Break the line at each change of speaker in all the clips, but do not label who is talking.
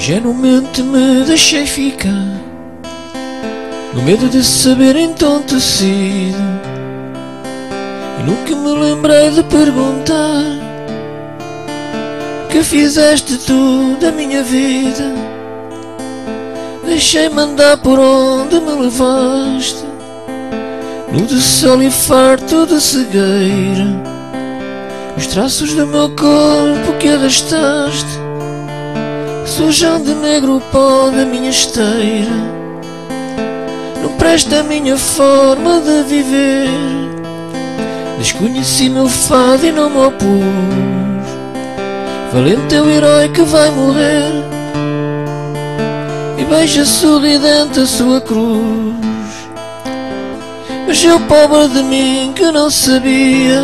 Ingenuamente me deixei ficar No medo de saber então tecido E nunca me lembrei de perguntar Que fizeste tu da minha vida? Deixei-me andar por onde me levaste Nu de sol e farto de cegueira. Os traços do meu corpo que arrastaste Sujam de negro o pó da minha esteira Não presta a minha forma de viver. Desconheci meu fado e não me opus. Valente é o herói que vai morrer. E beija sorridente a sua cruz. Mas eu pobre de mim que não sabia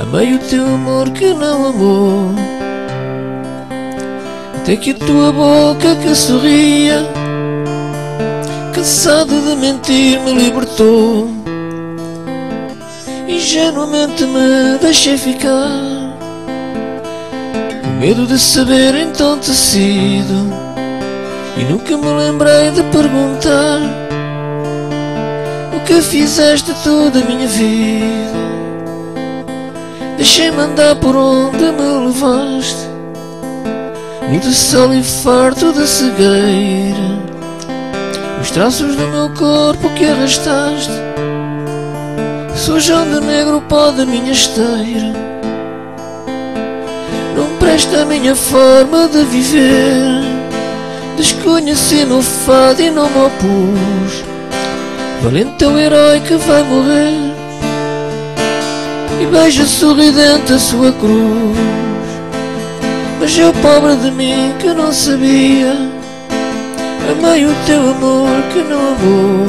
Amei o teu amor que não amou até que a tua boca que sorria Cansado de mentir me libertou. Ingenuamente me deixei ficar. O medo de saber então tecido E nunca me lembrei de perguntar O que fizeste toda a minha vida? Deixei-me andar por onde me levaste Nu de sol e farto de cegueira. Os traços do meu corpo que arrastaste. Sujam de negro pó da minha esteira. Não presta a minha forma de viver. Desconheci meu fado e não me opus. Valente é o herói que vai morrer. E beija sorridente a sua cruz mas eu pobre de mim que não sabia. Amei o teu amor que não amou.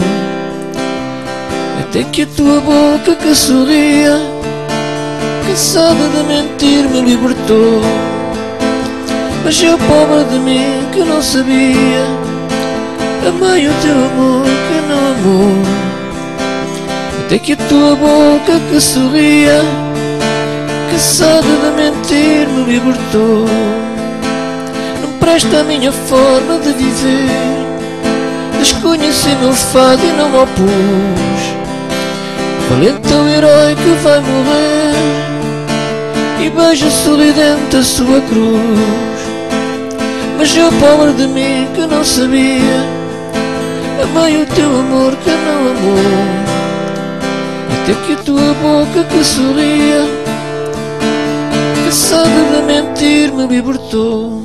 Até que a tua boca que sorria Cansada de mentir me libertou. Mas eu pobre de mim que não sabia. Amei o teu amor que não amou. Até que a tua boca que sorria cansado de mentir me libertou. Não presta a minha forma de viver. Desconheci meu fado e não me opus. Valente é o herói que vai morrer. E beija solidente a sua cruz. Mas eu pobre de mim que não sabia. Amei o teu amor que não amou. Até que a tua boca que sorria cansado de mentir me libertou